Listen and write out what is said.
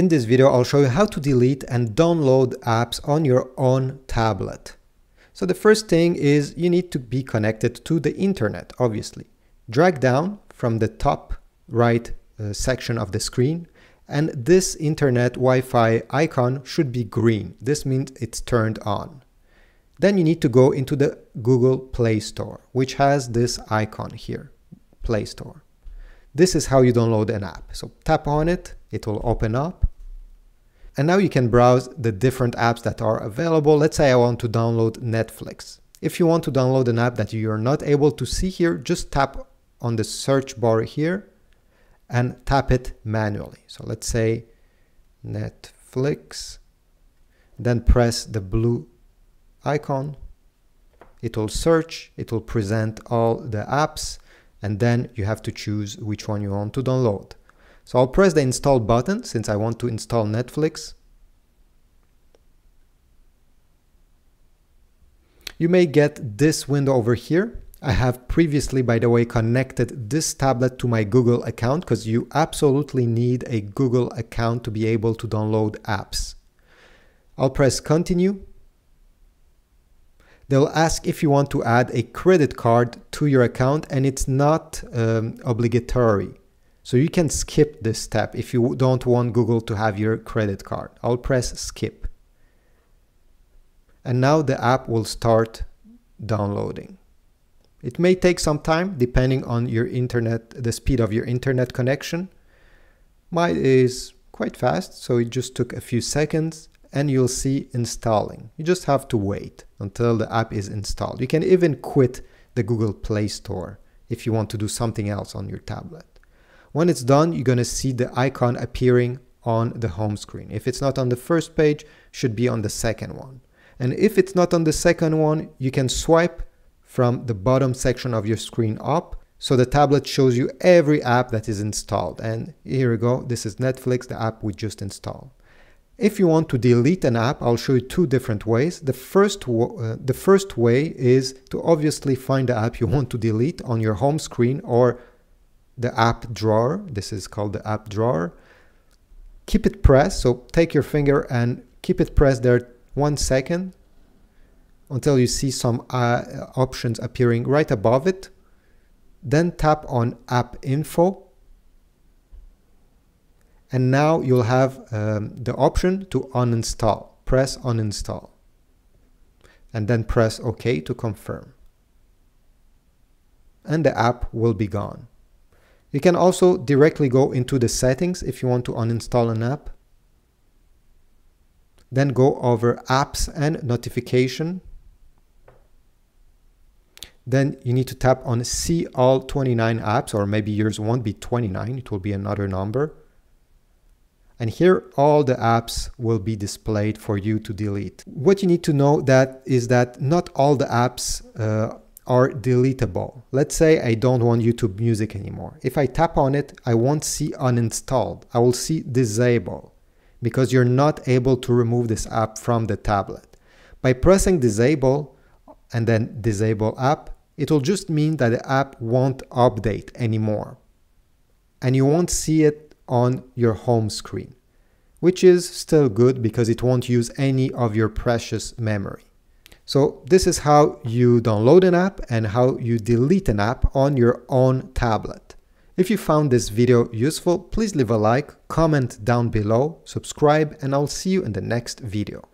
In this video, I'll show you how to delete and download apps on your Onn tablet. So the first thing is you need to be connected to the internet, obviously. Drag down from the top right uh, section of the screen and this internet Wi-Fi icon should be green. This means it's turned on. Then you need to go into the Google Play Store, which has this icon here, Play Store. This is how you download an app. So tap on it, it will open up. And now you can browse the different apps that are available. Let's say I want to download Netflix. If you want to download an app that you're not able to see here, just tap on the search bar here and tap it manually. So let's say Netflix, then press the blue icon. It will search, it will present all the apps and then you have to choose which one you want to download. So I'll press the install button since I want to install Netflix. You may get this window over here. I have previously, by the way, connected this tablet to my Google account because you absolutely need a Google account to be able to download apps. I'll press continue they'll ask if you want to add a credit card to your account and it's not um, obligatory. So you can skip this step if you don't want Google to have your credit card. I'll press skip. And now the app will start downloading. It may take some time depending on your internet, the speed of your internet connection. Mine is quite fast, so it just took a few seconds and you'll see installing. You just have to wait until the app is installed. You can even quit the Google Play Store if you want to do something else on your tablet. When it's done, you're going to see the icon appearing on the home screen. If it's not on the first page, should be on the second one. And if it's not on the second one, you can swipe from the bottom section of your screen up so the tablet shows you every app that is installed. And here we go. This is Netflix, the app we just installed. If you want to delete an app, I'll show you two different ways. The first, uh, the first way is to obviously find the app you want to delete on your home screen or the app drawer. This is called the app drawer. Keep it pressed, so take your finger and keep it pressed there one second until you see some uh, options appearing right above it. Then tap on app info and now you'll have um, the option to uninstall. Press uninstall. And then press OK to confirm. And the app will be gone. You can also directly go into the settings if you want to uninstall an app. Then go over apps and notification. Then you need to tap on see all 29 apps or maybe yours won't be 29, it will be another number. And here all the apps will be displayed for you to delete. What you need to know that is that not all the apps uh, are deletable. Let's say I don't want YouTube Music anymore. If I tap on it, I won't see uninstalled. I will see disable because you're not able to remove this app from the tablet. By pressing disable and then disable app, it will just mean that the app won't update anymore. And you won't see it on your home screen, which is still good because it won't use any of your precious memory. So this is how you download an app and how you delete an app on your Onn tablet. If you found this video useful, please leave a like, comment down below, subscribe, and I'll see you in the next video.